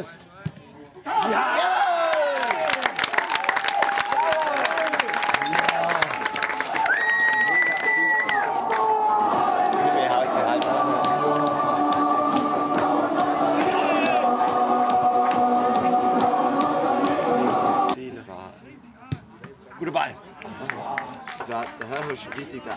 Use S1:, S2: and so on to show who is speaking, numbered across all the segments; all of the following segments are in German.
S1: Matthias.
S2: Guter Ball.
S3: Da, der Herr ist richtig da.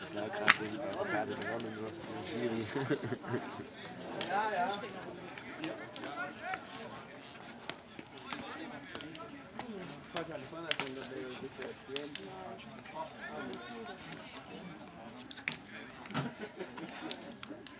S3: Das lag gerade die Karte gewonnen wird. Schiri. Thank you.